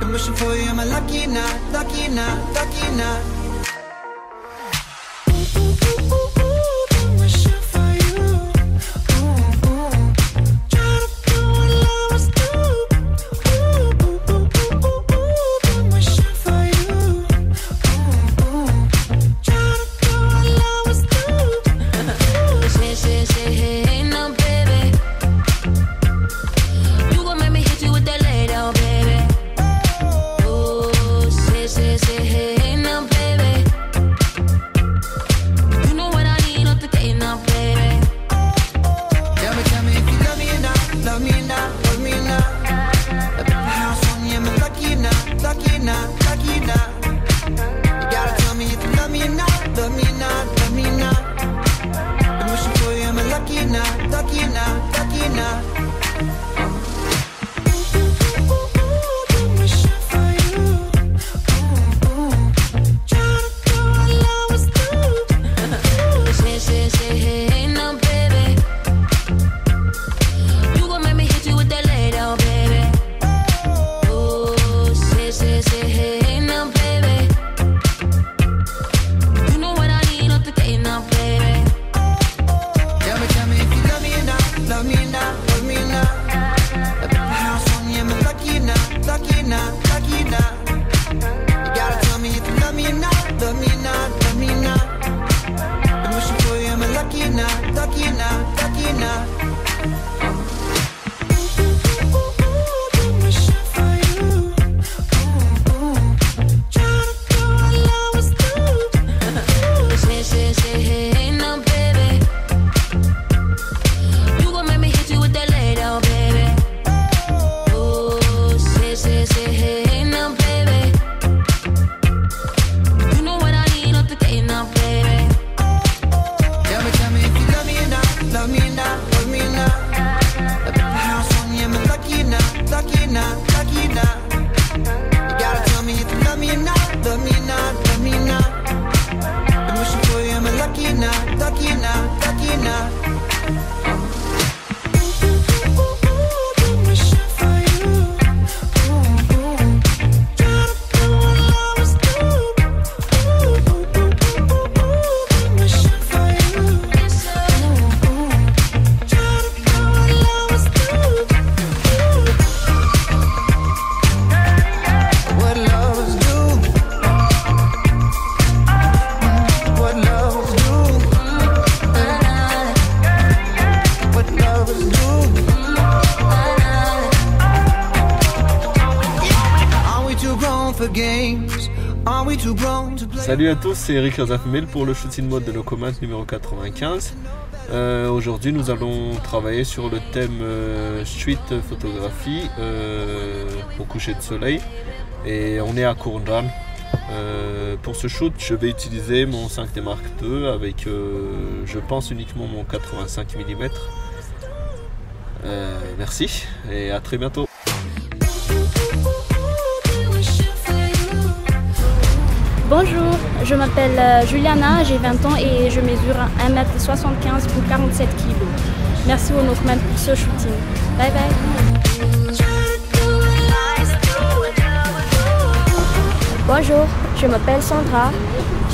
I'm wishing for you, am lucky or lucky or lucky or? enough. Lucky or not, lucky or not? You gotta tell me if you love me or not, love me or not, love me or not. I'm wishing for you, am I lucky or not, lucky or not, lucky or not? Salut à tous, c'est Eric Razafmel pour le shooting mode de Locomat numéro 95. Euh, Aujourd'hui, nous allons travailler sur le thème euh, street photographie euh, au coucher de soleil. Et on est à Courndran. Euh, pour ce shoot, je vais utiliser mon 5D Mark II avec, je pense, uniquement mon 85 mm. Merci et à très bientôt. Bonjour, je m'appelle euh, Juliana, j'ai 20 ans et je mesure 1m75 pour 47 kg. Merci au Nokman pour ce shooting. Bye bye. Bonjour, je m'appelle Sandra,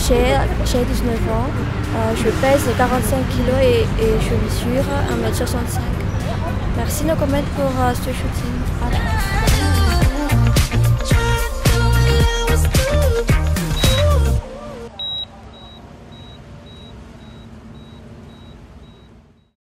j'ai j'ai 19 ans, Euh, je pèse 45 kg et, je mesure 1m65. Merci Nokman pour euh, ce shooting.